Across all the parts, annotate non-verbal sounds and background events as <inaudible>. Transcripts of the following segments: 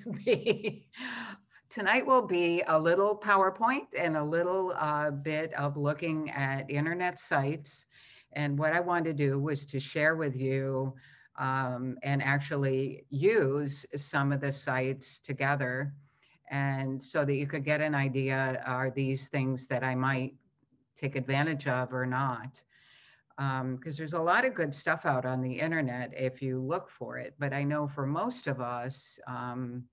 <laughs> to be tonight will be a little PowerPoint and a little uh, bit of looking at internet sites. And what I wanted to do was to share with you um, and actually use some of the sites together. And so that you could get an idea, are these things that I might take advantage of or not? Because um, there's a lot of good stuff out on the internet if you look for it. But I know for most of us, um,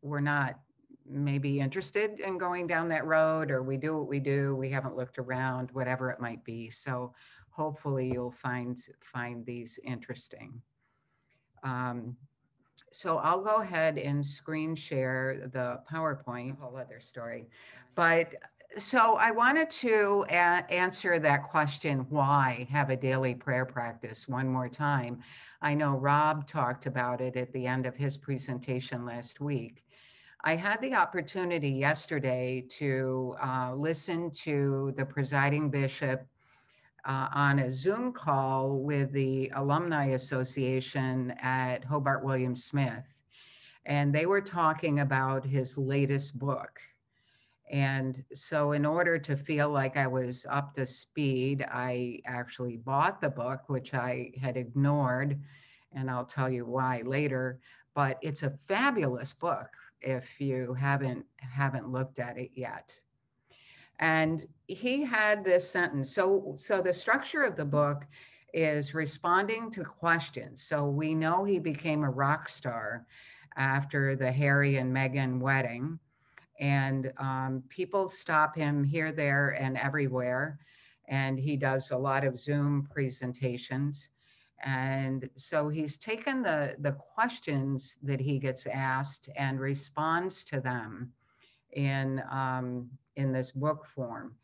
we're not maybe interested in going down that road, or we do what we do, we haven't looked around, whatever it might be. So hopefully you'll find find these interesting. Um, so I'll go ahead and screen share the PowerPoint, whole other story. But so I wanted to answer that question, why have a daily prayer practice one more time. I know Rob talked about it at the end of his presentation last week. I had the opportunity yesterday to uh, listen to the presiding bishop uh, on a Zoom call with the Alumni Association at Hobart William Smith. And they were talking about his latest book. And so, in order to feel like I was up to speed, I actually bought the book, which I had ignored. And I'll tell you why later. But it's a fabulous book if you haven't haven't looked at it yet. And he had this sentence. So, so the structure of the book is responding to questions. So we know he became a rock star after the Harry and Meghan wedding. And um, people stop him here, there, and everywhere. And he does a lot of Zoom presentations. And so he's taken the, the questions that he gets asked and responds to them in, um, in this book form.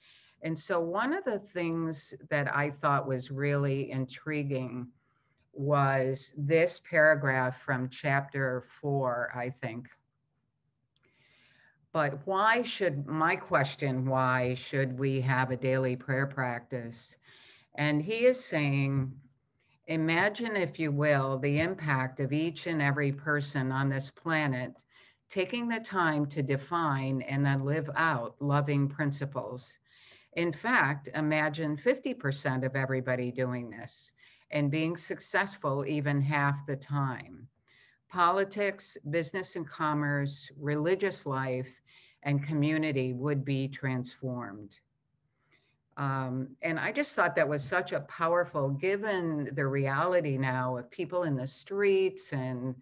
And so one of the things that I thought was really intriguing was this paragraph from chapter four, I think. But why should, my question, why should we have a daily prayer practice? And he is saying, imagine, if you will, the impact of each and every person on this planet taking the time to define and then live out loving principles. In fact, imagine 50% of everybody doing this and being successful even half the time. Politics, business and commerce, religious life, and community would be transformed. Um, and I just thought that was such a powerful, given the reality now of people in the streets and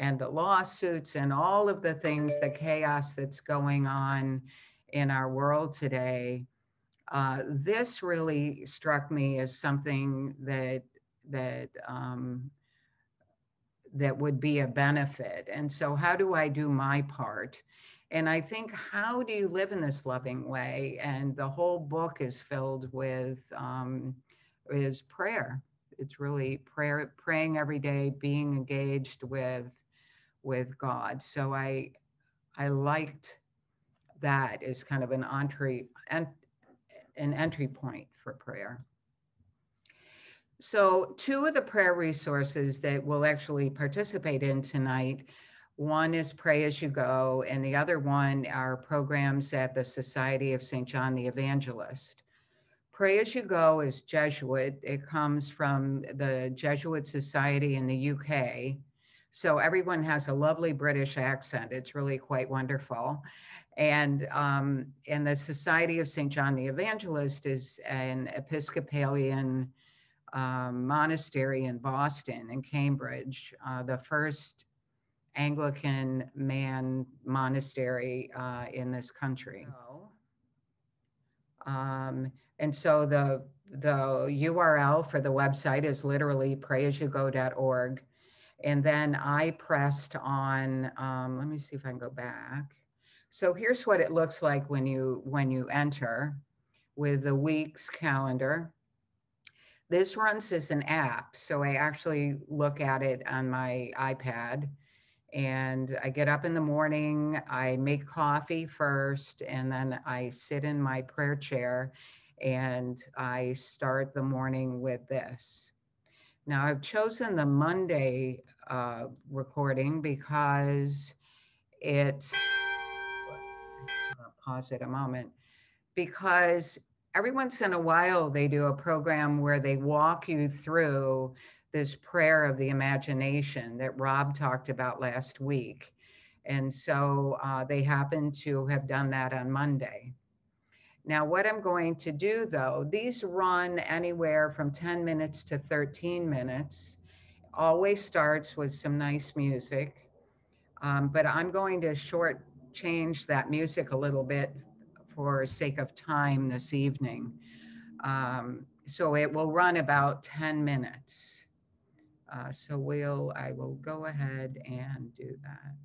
and the lawsuits and all of the things, the chaos that's going on in our world today. Uh, this really struck me as something that that um, that would be a benefit. And so, how do I do my part? And I think, how do you live in this loving way? And the whole book is filled with um, is prayer. It's really prayer, praying every day, being engaged with with God. So I I liked that as kind of an entry and an entry point for prayer. So two of the prayer resources that we'll actually participate in tonight, one is Pray As You Go, and the other one are programs at the Society of St. John the Evangelist. Pray As You Go is Jesuit. It comes from the Jesuit Society in the UK. So everyone has a lovely British accent. It's really quite wonderful. And, um, and the Society of St. John the Evangelist is an Episcopalian um, monastery in Boston and Cambridge, uh, the first Anglican man monastery uh, in this country. Um, and so the the URL for the website is literally pray-as-you-go.org. And then I pressed on, um, let me see if I can go back. So here's what it looks like when you when you enter with the week's calendar. This runs as an app. So I actually look at it on my iPad and I get up in the morning, I make coffee first, and then I sit in my prayer chair and I start the morning with this. Now I've chosen the Monday uh, recording because it, pause it a moment, because every once in a while they do a program where they walk you through this prayer of the imagination that Rob talked about last week. And so uh, they happen to have done that on Monday. Now, what I'm going to do though, these run anywhere from 10 minutes to 13 minutes. Always starts with some nice music. Um, but I'm going to short change that music a little bit for sake of time this evening. Um, so it will run about 10 minutes. Uh, so we'll, I will go ahead and do that.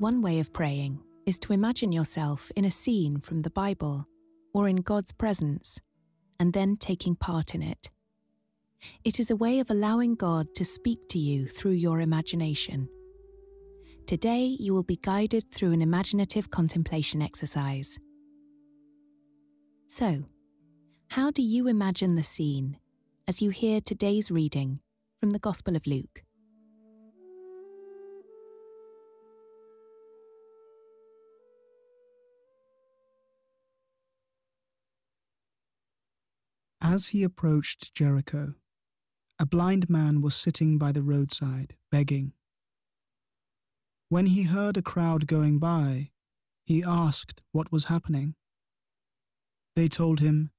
One way of praying is to imagine yourself in a scene from the Bible or in God's presence, and then taking part in it. It is a way of allowing God to speak to you through your imagination. Today, you will be guided through an imaginative contemplation exercise. So, how do you imagine the scene as you hear today's reading from the Gospel of Luke? As he approached Jericho, a blind man was sitting by the roadside, begging. When he heard a crowd going by, he asked what was happening. They told him,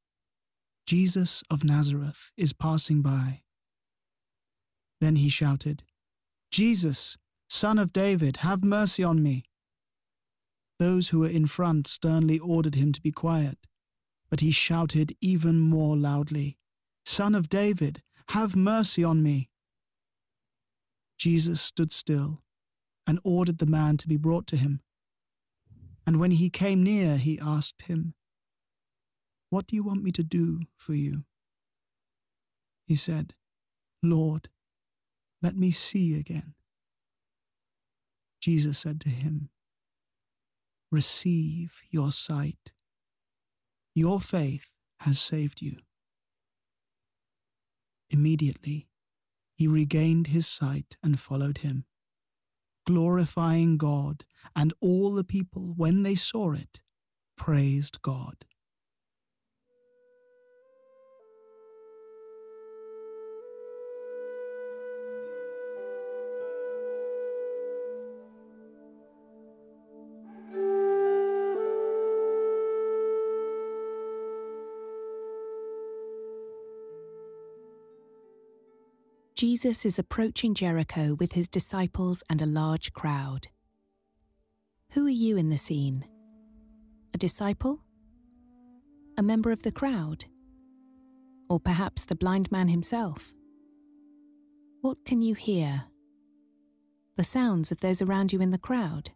Jesus of Nazareth is passing by. Then he shouted, Jesus, son of David, have mercy on me. Those who were in front sternly ordered him to be quiet. But he shouted even more loudly, Son of David, have mercy on me. Jesus stood still and ordered the man to be brought to him. And when he came near, he asked him, What do you want me to do for you? He said, Lord, let me see again. Jesus said to him, Receive your sight. Your faith has saved you. Immediately, he regained his sight and followed him, glorifying God, and all the people, when they saw it, praised God. Jesus is approaching Jericho with his disciples and a large crowd. Who are you in the scene? A disciple? A member of the crowd? Or perhaps the blind man himself? What can you hear? The sounds of those around you in the crowd?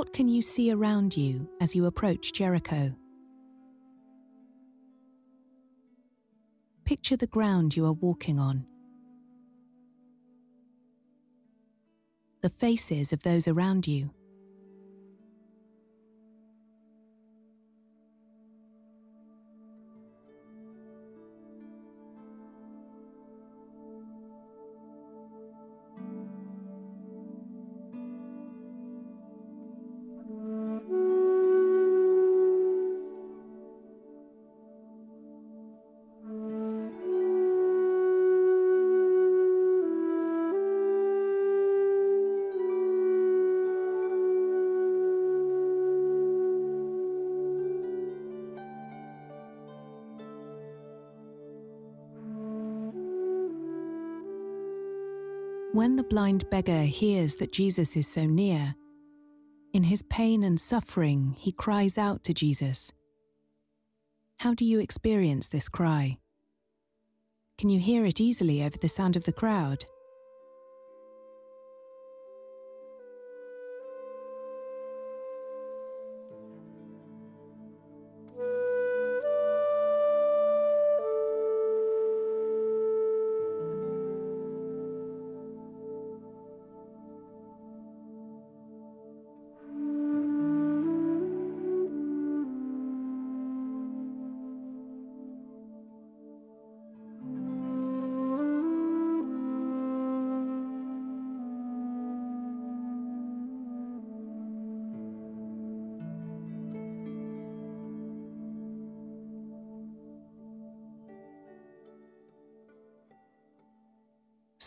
What can you see around you as you approach Jericho? Picture the ground you are walking on. The faces of those around you. When the blind beggar hears that Jesus is so near, in his pain and suffering, he cries out to Jesus. How do you experience this cry? Can you hear it easily over the sound of the crowd?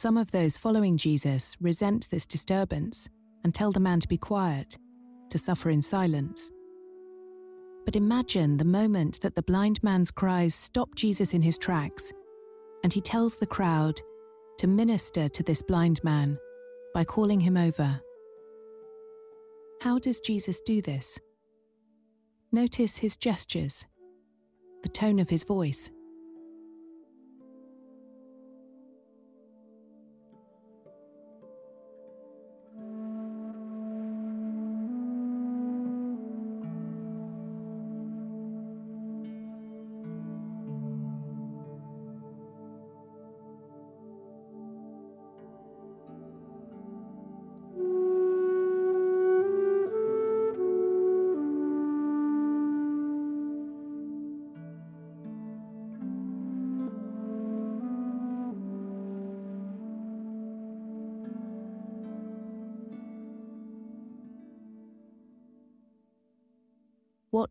Some of those following Jesus resent this disturbance and tell the man to be quiet, to suffer in silence. But imagine the moment that the blind man's cries stop Jesus in his tracks, and he tells the crowd to minister to this blind man by calling him over. How does Jesus do this? Notice his gestures, the tone of his voice.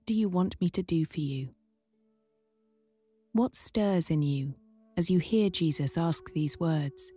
What do you want me to do for you? What stirs in you as you hear Jesus ask these words?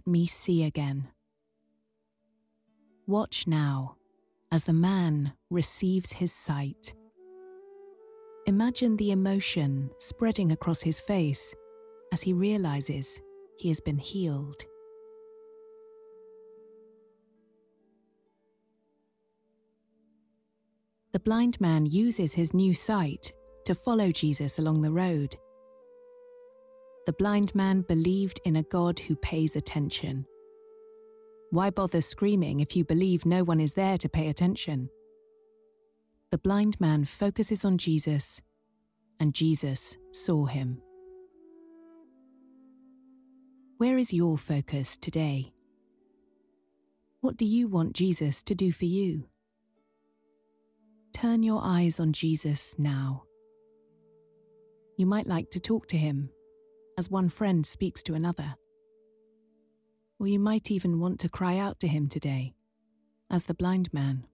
Let me see again. Watch now as the man receives his sight. Imagine the emotion spreading across his face as he realizes he has been healed. The blind man uses his new sight to follow Jesus along the road the blind man believed in a God who pays attention. Why bother screaming if you believe no one is there to pay attention? The blind man focuses on Jesus, and Jesus saw him. Where is your focus today? What do you want Jesus to do for you? Turn your eyes on Jesus now. You might like to talk to him as one friend speaks to another. Or you might even want to cry out to him today, as the blind man.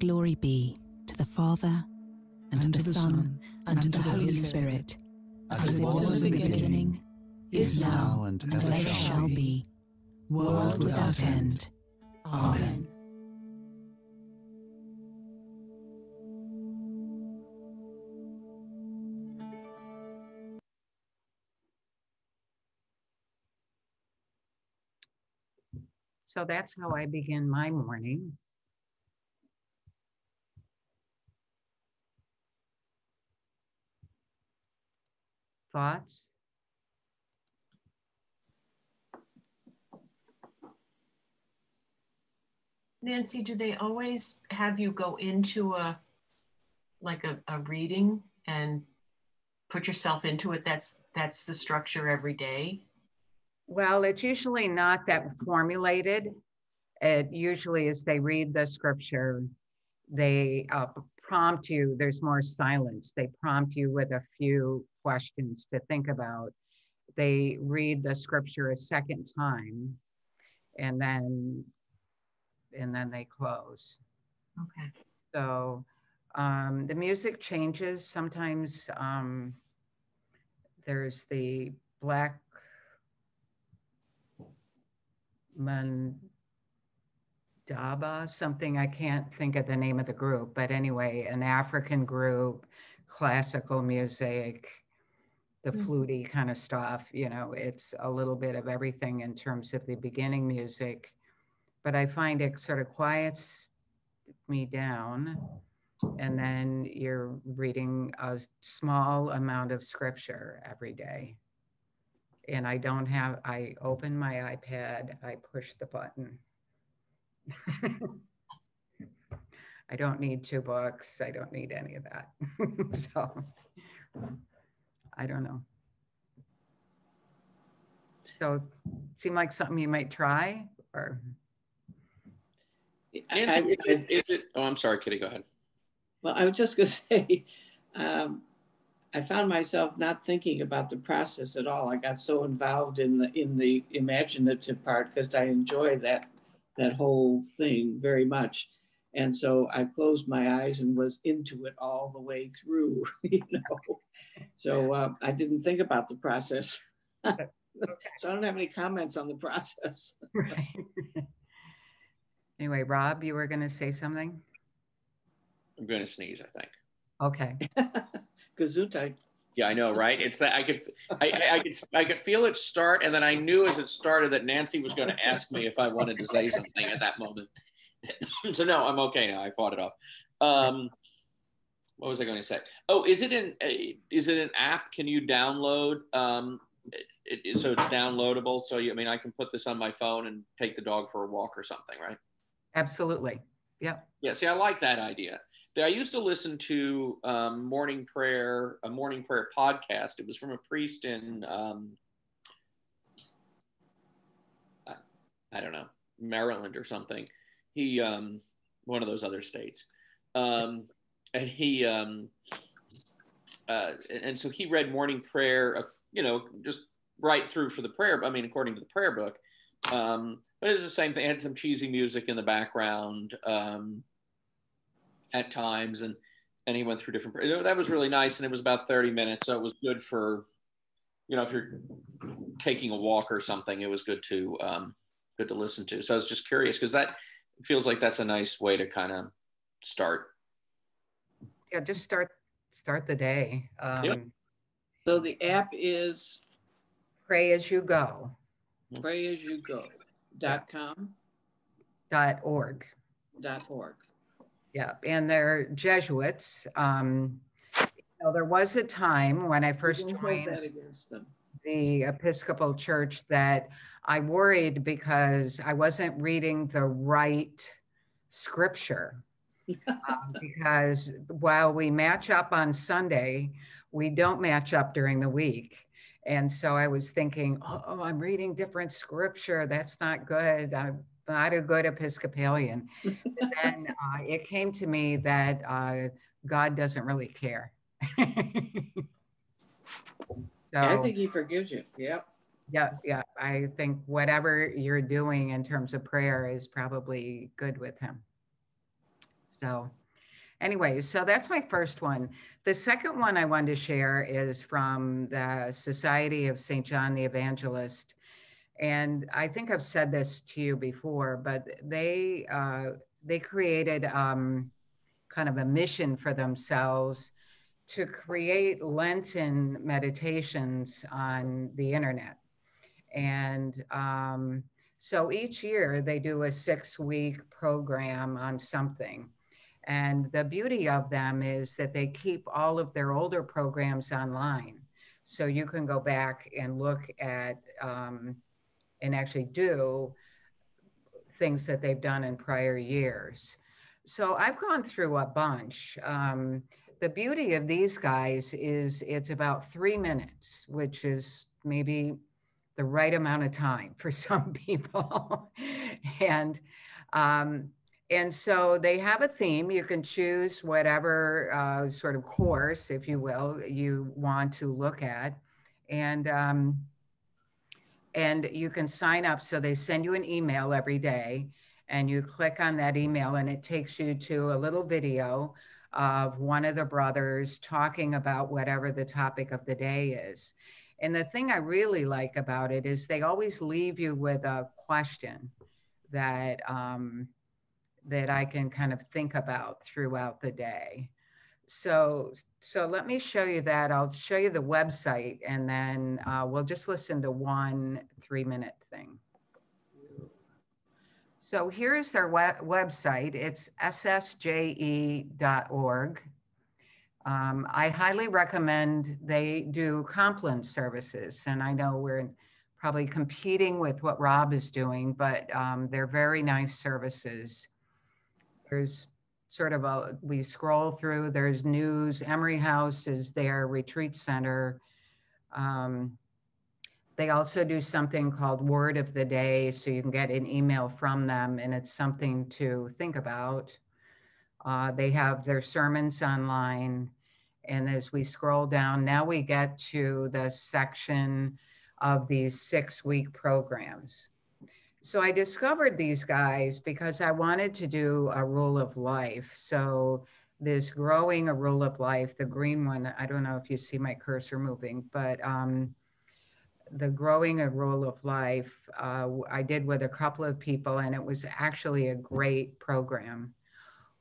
Glory be to the Father, and, to the, Son, and, to the Holy Spirit, as, it was in the beginning, is now, and, and ever shall be, world without end. Amen. So that's how I begin my morning. Thoughts? Nancy, do they always have you go into a like a, a reading and put yourself into it? That's that's the structure every day. Well, it's usually not that formulated. It usually is they read the scripture, they uh, prompt you, there's more silence. They prompt you with a few questions to think about. They read the scripture a second time and then and then they close. Okay. So um, the music changes. Sometimes um, there's the Black Mambazo, something I can't think of the name of the group, but anyway, an African group, classical music, the Mhm. fluty kind of stuff. You know, it's a little bit of everything in terms of the beginning music, but I find it sort of quiets me down. And then you're reading a small amount of scripture every day and I don't have, I open my iPad, I push the button. <laughs> I don't need two books. I don't need any of that. <laughs> so I don't know. So it seemed like something you might try or Nancy, I- is it, is it, oh, I'm sorry, Kitty, go ahead. Well, I was just going <laughs> to say, um, I found myself not thinking about the process at all. I got so involved in the in the imaginative part because I enjoy that that whole thing very much, and so I closed my eyes and was into it all the way through. <laughs> You know, so uh, I didn't think about the process. so I don't have any comments on the process. right. anyway, Rob, you were going to say something? I'm going to sneeze, I think. Okay. <laughs> Gesundheit. Yeah, I know, right? It's that I could, I, I, I could, I could feel it start, and then I knew as it started that Nancy was going to ask me if I wanted to say something at that moment. <coughs> so no, I'm okay now. I fought it off. Um, what was I going to say? Oh, is it an is it an app? Can you download? Um, it, it, so it's downloadable. So you, I mean, I can put this on my phone and take the dog for a walk or something, right? Absolutely. Yeah. Yeah. See, I like that idea. I used to listen to um, morning prayer, a morning prayer podcast. It was from a priest in, um, I, I, don't know, Maryland or something. He, um, one of those other states, um, and he, um, uh, and so he read morning prayer, uh, you know, just right through for the prayer. I mean, according to the prayer book. Um, but it's the same thing. It had some cheesy music in the background. Um, at times and and he went through different that was really nice and it was about 30 minutes so it was good for you know if you're taking a walk or something it was good to um good to listen to so i was just curious because that feels like that's a nice way to kind of start yeah just start start the day um Yep. So the app is pray as you go pray as you go dot com dot org dot org. Yeah, and they're Jesuits. Um, you know, there was a time when I first Don't hold joined that against them. The Episcopal Church that I worried because I wasn't reading the right scripture. <laughs> Um, because while we match up on Sunday, we don't match up during the week. And so I was thinking, oh, I'm reading different scripture. That's not good. I'm not a good Episcopalian. <laughs> But then uh, it came to me that uh, God doesn't really care. <laughs> so, I think he forgives you. Yep. yeah, yeah. I think whatever you're doing in terms of prayer is probably good with him. So anyway, so that's my first one. The second one I wanted to share is from the Society of St. John the Evangelist. And I think I've said this to you before, but they uh, they created um, kind of a mission for themselves to create Lenten meditations on the internet. And um, so each year they do a six week program on something. And the beauty of them is that they keep all of their older programs online. So you can go back and look at um, and actually do things that they've done in prior years. So I've gone through a bunch. Um, the beauty of these guys is it's about three minutes, which is maybe the right amount of time for <laughs> some people. and um, and so they have a theme. You can choose whatever uh, sort of course, if you will, you want to look at, and um, and you can sign up. So they send you an email every day, and you click on that email, and it takes you to a little video of one of the brothers talking about whatever the topic of the day is. And the thing I really like about it is they always leave you with a question that um, that I can kind of think about throughout the day. So, so let me show you that. I'll show you the website, and then uh, we'll just listen to one three-minute thing. So here's their web website. It's ssje.org. Um, I highly recommend they do Compline services. And I know we're probably competing with what Rob is doing, but um, they're very nice services. There's sort of a, we scroll through, there's news, Emery House is their retreat center. Um, they also do something called Word of the Day, so you can get an email from them, and it's something to think about. Uh, they have their sermons online. And as we scroll down, now we get to the section of these six week programs. So I discovered these guys because I wanted to do a rule of life. So this growing a rule of life, the green one, I don't know if you see my cursor moving, but um, the growing a rule of life, uh, I did with a couple of people, and it was actually a great program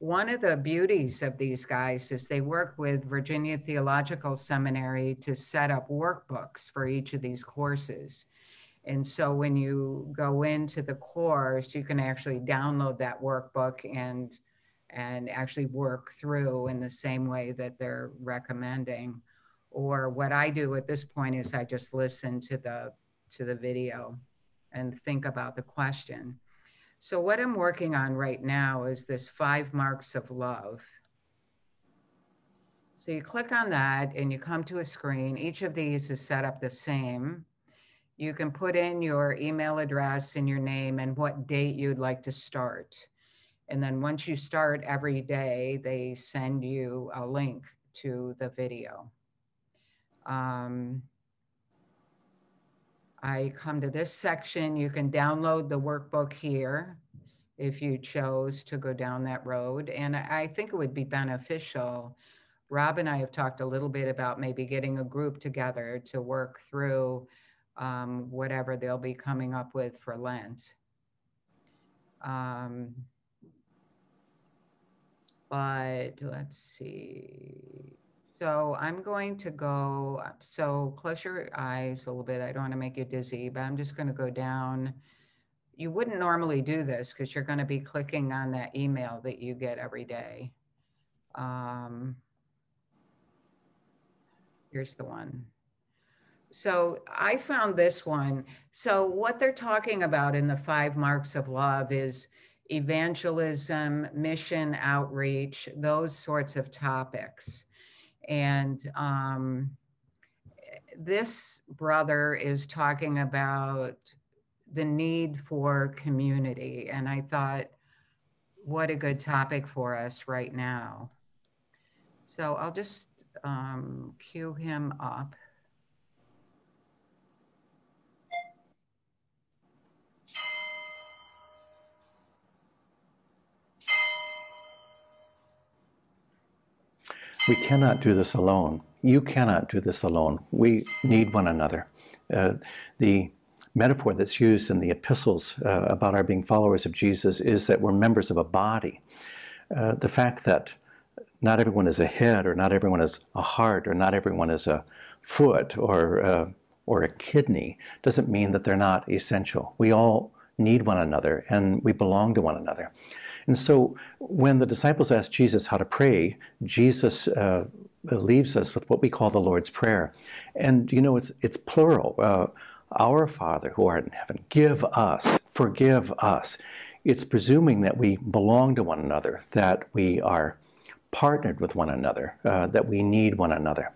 one of the beauties of these guys is they work with Virginia Theological Seminary to set up workbooks for each of these courses. And so when you go into the course, you can actually download that workbook and and actually work through in the same way that they're recommending. Or what I do at this point is I just listen to the to the video and think about the question. So what I'm working on right now is this five marks of love. So you click on that and you come to a screen. Each of these is set up the same. You can put in your email address and your name and what date you'd like to start. And then once you start every day, they send you a link to the video. Um, I come to this section, you can download the workbook here if you chose to go down that road. And I think it would be beneficial. Rob and I have talked a little bit about maybe getting a group together to work through um, whatever they'll be coming up with for Lent. Um, but let's see. So I'm going to go, so close your eyes a little bit. I don't want to make you dizzy, but I'm just going to go down. You wouldn't normally do this because you're going to be clicking on that email that you get every day. Um, here's the one. So I found this one. So what they're talking about in the five marks of love is evangelism, mission outreach, those sorts of topics. And um, this brother is talking about the need for community. And I thought, what a good topic for us right now. So I'll just um, cue him up. We cannot do this alone. You cannot do this alone. We need one another. Uh, the metaphor that's used in the epistles uh, about our being followers of Jesus is that we're members of a body. Uh, the fact that not everyone is a head, or not everyone is a heart, or not everyone is a foot, or uh, or a kidney doesn't mean that they're not essential. We all need one another, and we belong to one another. And so, when the disciples asked Jesus how to pray, Jesus uh, leaves us with what we call the Lord's Prayer, and you know it's it's plural. Uh, our Father who art in heaven, give us, forgive us. It's presuming that we belong to one another, that we are partnered with one another, uh, that we need one another.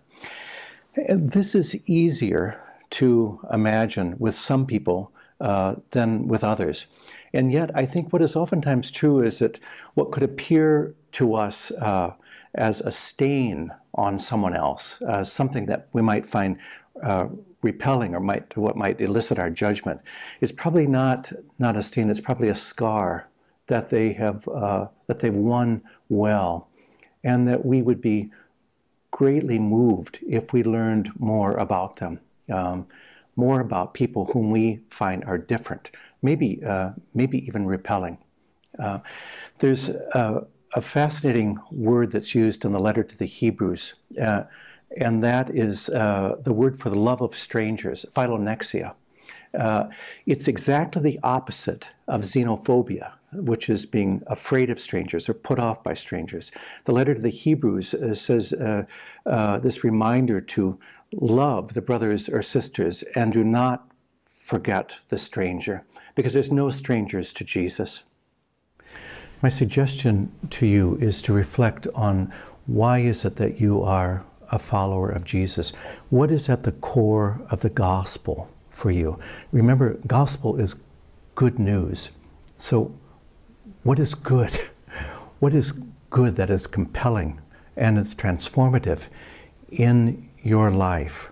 This is easier to imagine with some people uh, than with others. And yet, I think what is oftentimes true is that what could appear to us uh, as a stain on someone else, uh, something that we might find uh, repelling or might what might elicit our judgment is probably not not a stain. It's probably a scar that they have uh, that they've won well, and that we would be greatly moved if we learned more about them, um, more about people whom we find are different, maybe uh, maybe even repelling. Uh, there's a, a, fascinating word that's used in the letter to the Hebrews. Uh, and that is uh, the word for the love of strangers, philoxenia. Uh, it's exactly the opposite of xenophobia, which is being afraid of strangers or put off by strangers. The letter to the Hebrews uh, says this reminder to love the brothers or sisters and do not forget the stranger, because there's no strangers to Jesus. My suggestion to you is to reflect on why is it that you are a follower of Jesus, what is at the core of the gospel for you? Remember, gospel is good news. So, what is good? <laughs> What is good that is compelling and is transformative in your life?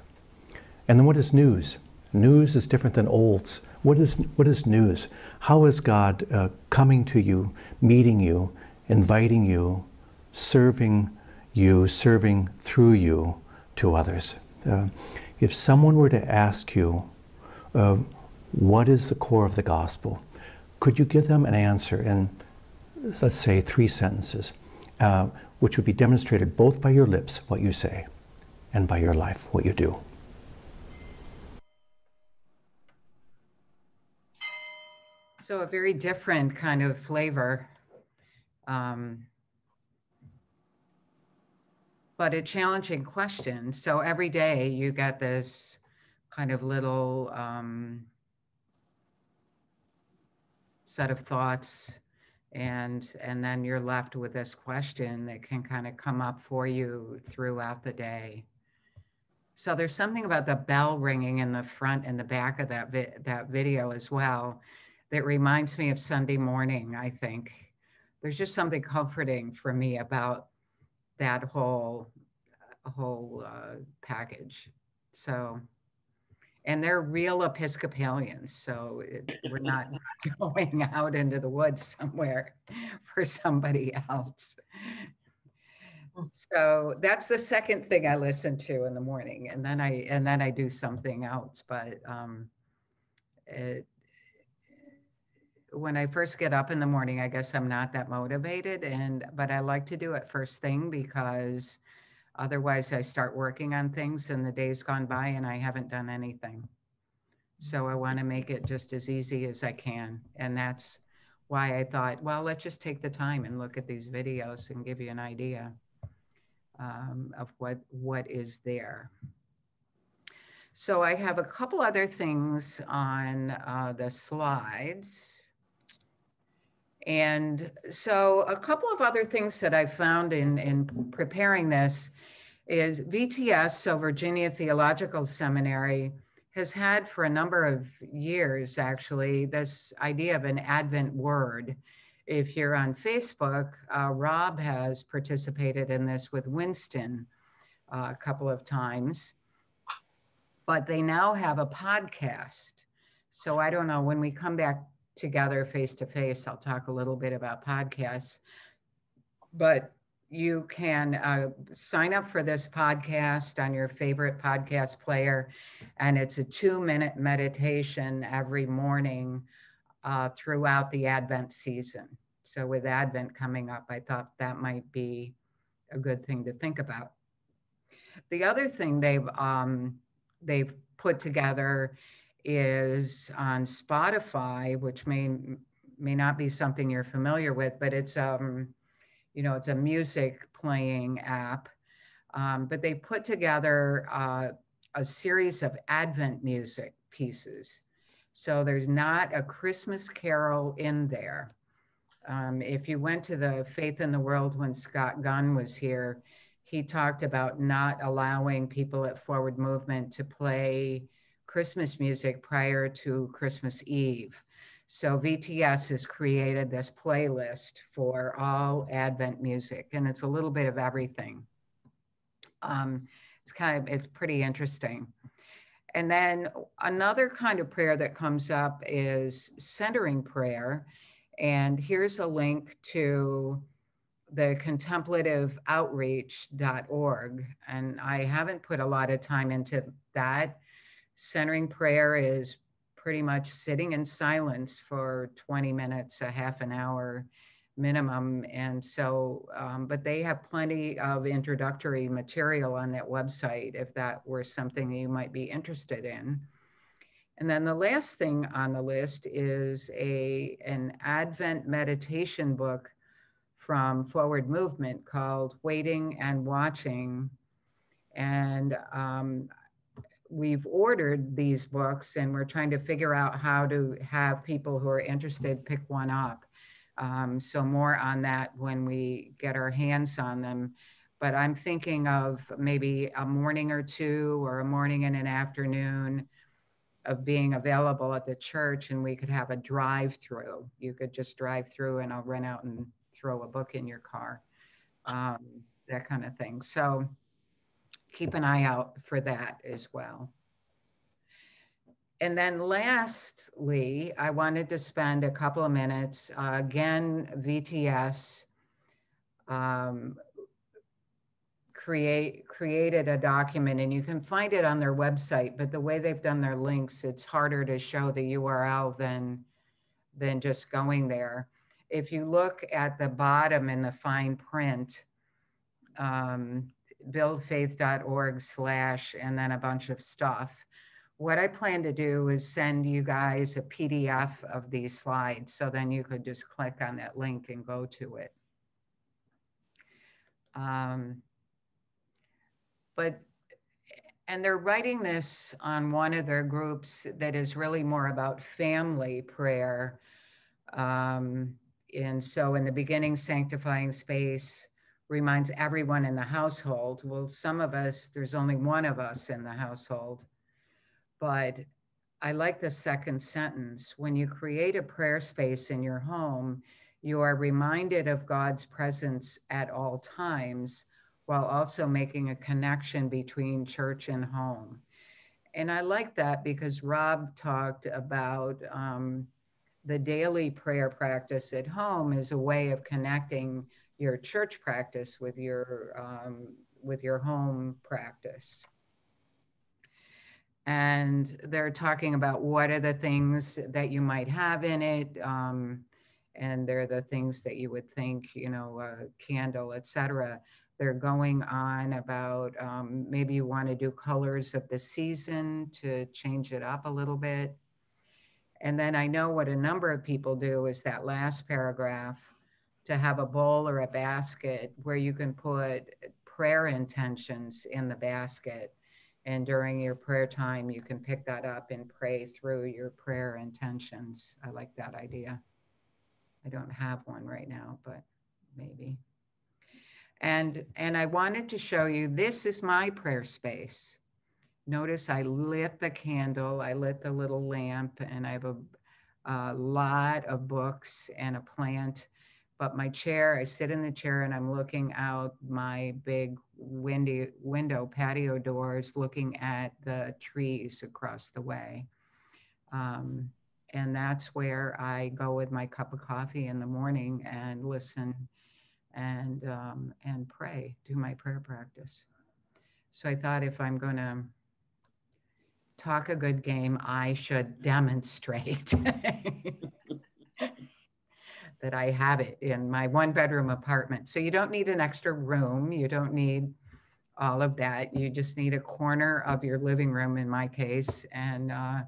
And then what is news? News is different than olds. What is, what is news? How is God uh, coming to you, meeting you, inviting you, serving you serving through you to others. Uh, if someone were to ask you, uh, what is the core of the gospel? Could you give them an answer in, let's say, three sentences, uh, which would be demonstrated both by your lips, what you say, and by your life, what you do? So, a very different kind of flavor. Um, but a challenging question. So every day you get this kind of little um, set of thoughts and and then you're left with this question that can kind of come up for you throughout the day so there's something about the bell ringing in the front and the back of that vi- that video as well that reminds me of sunday morning i think there's just something comforting for me about that whole whole uh, package. So, and they're real Episcopalians, so it, we're not <laughs> going out into the woods somewhere for somebody else. So that's the second thing I listen to in the morning, and then I and then I do something else. But um, it, when I first get up in the morning, I guess I'm not that motivated and but I like to do it first thing because otherwise I start working on things and the day's gone by and I haven't done anything. So I want to make it just as easy as I can. And that's why I thought, well, let's just take the time and look at these videos and give you an idea um, of what what is there. So I have a couple other things on uh, the slides. And so a couple of other things that I found in, in preparing this is VTS, so Virginia Theological Seminary, has had for a number of years actually this idea of an Advent word. If you're on Facebook, uh, Rob has participated in this with Winston uh, a couple of times, but they now have a podcast. So I don't know when we come back together face to face. I'll talk a little bit about podcasts. But you can uh, sign up for this podcast on your favorite podcast player, and it's a two minute meditation every morning uh, throughout the Advent season. So, with Advent coming up, I thought that might be a good thing to think about. The other thing they've um, they've put together is on Spotify, which may may not be something you're familiar with, but it's um, you know, it's a music playing app. Um, but they put together uh, a series of Advent music pieces. So there's not a Christmas carol in there. Um, if you went to the Faith in the World when Scott Gunn was here, he talked about not allowing people at Forward Movement to play Christmas music prior to Christmas Eve. So VTS has created this playlist for all Advent music, and it's a little bit of everything. Um, it's kind of, it's pretty interesting. And then another kind of prayer that comes up is centering prayer. And here's a link to the contemplativeoutreach.org. And I haven't put a lot of time into that. Centering prayer is pretty much sitting in silence for 20 minutes, a half an hour minimum. And so, um, but they have plenty of introductory material on that website if that were something you might be interested in. And then the last thing on the list is a an Advent meditation book from Forward Movement called Waiting and Watching. And um, we've ordered these books and we're trying to figure out how to have people who are interested pick one up. Um, so more on that when we get our hands on them. But I'm thinking of maybe a morning or two or a morning and an afternoon of being available at the church and we could have a drive through. You could just drive through and I'll run out and throw a book in your car, um, that kind of thing. So keep an eye out for that as well. And then lastly, I wanted to spend a couple of minutes, uh, again, VTS um, create, created a document and you can find it on their website, but the way they've done their links, it's harder to show the URL than, than just going there. If you look at the bottom in the fine print, um, buildfaith.org slash and then a bunch of stuff. What I plan to do is send you guys a PDF of these slides so then you could just click on that link and go to it. Um, but, and they're writing this on one of their groups that is really more about family prayer. Um, and so in the beginning, sanctifying space, reminds everyone in the household. Well, some of us, there's only one of us in the household. But I like the second sentence. When you create a prayer space in your home, you are reminded of God's presence at all times while also making a connection between church and home. And I like that because Rob talked about um, the daily prayer practice at home is a way of connecting your church practice with your um, with your home practice and they're talking about what are the things that you might have in it um, and they're the things that you would think you know a candle etc they're going on about um, maybe you want to do colors of the season to change it up a little bit and then i know what a number of people do is that last paragraph to have a bowl or a basket where you can put prayer intentions in the basket. And during your prayer time, you can pick that up and pray through your prayer intentions. I like that idea. I don't have one right now, but maybe. And, and I wanted to show you, this is my prayer space. Notice I lit the candle, I lit the little lamp, and I have a, a lot of books and a plant but my chair, I sit in the chair and I'm looking out my big windy window patio doors, looking at the trees across the way. Um, and that's where I go with my cup of coffee in the morning and listen and um, and pray, do my prayer practice. So I thought if I'm going to talk a good game, I should demonstrate <laughs> that I have it in my one bedroom apartment. So you don't need an extra room. You don't need all of that. You just need a corner of your living room, in my case, and uh,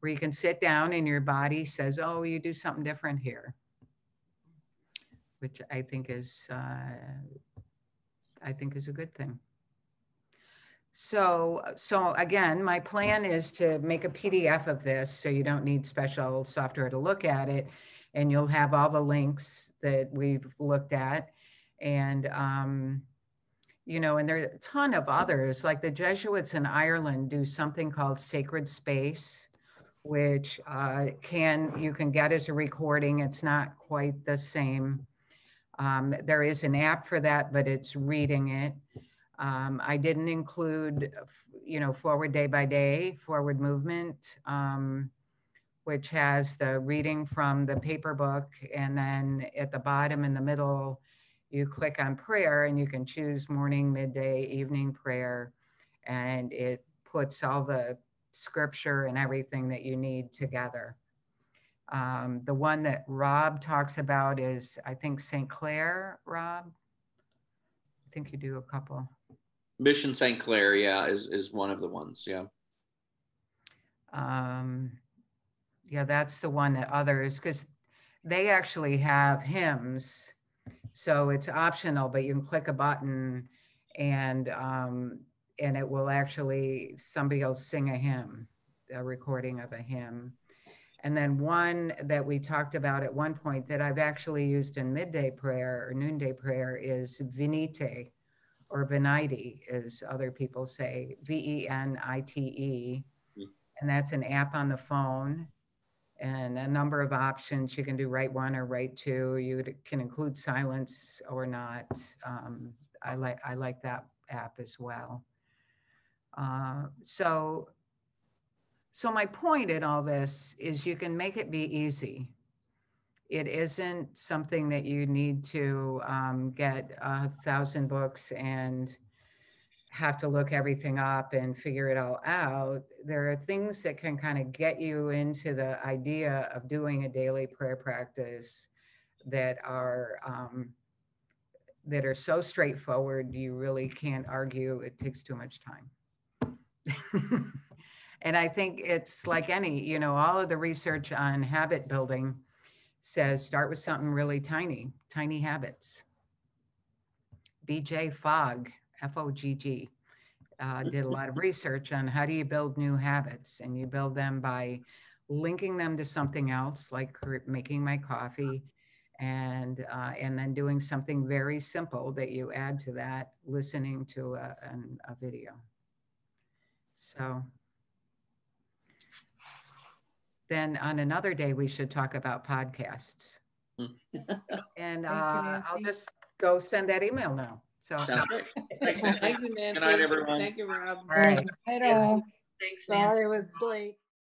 where you can sit down and your body says, "Oh, you do something different here," which I think is uh, I think is a good thing. So, so again, my plan is to make a PDF of this so you don't need special software to look at it. And you'll have all the links that we've looked at. And, um, you know, and there are a ton of others, like the Jesuits in Ireland do something called Sacred Space, which uh, can you can get as a recording. It's not quite the same. Um, there is an app for that, but it's reading it. Um, I didn't include, you know, forward day by day, forward movement, um, which has the reading from the paper book. And then at the bottom in the middle, you click on prayer and you can choose morning, midday, evening prayer. And it puts all the scripture and everything that you need together. Um, the one that Rob talks about is, I think, St. Clare, Rob. I think you do a couple. Mission St. Clare, yeah, is is one of the ones. Yeah. Um, yeah, that's the one that others because they actually have hymns, so it's optional, but you can click a button and um, and it will actually somebody will sing a hymn, a recording of a hymn. And then one that we talked about at one point that I've actually used in midday prayer or noonday prayer is Venite or Venite, as other people say, V E N I T E. Hmm. And that's an app on the phone and a number of options. You can do rite one or rite two. You can include silence or not. Um, I like I like that app as well. Uh, so, so my point in all this is you can make it be easy it isn't something that you need to um, get a thousand books and have to look everything up and figure it all out. There are things that can kind of get you into the idea of doing a daily prayer practice that are um, that are so straightforward you really can't argue. It takes too much time. <laughs> and I think it's like any, you know, all of the research on habit building says start with something really tiny, tiny habits. BJ Fogg, F O G G, uh, did a lot of research on how do you build new habits, and you build them by linking them to something else, like making my coffee, and uh, and then doing something very simple that you add to that, listening to a, an, a video. So then on another day, we should talk about podcasts. Hmm. <laughs> And uh, I'll just go send that email now. So, Sounds good. <laughs> Thanks, Nancy. Thank you, Nancy. night, everyone. Thank you, Rob. all right. Right all. Thanks, Nancy. Sorry it was late.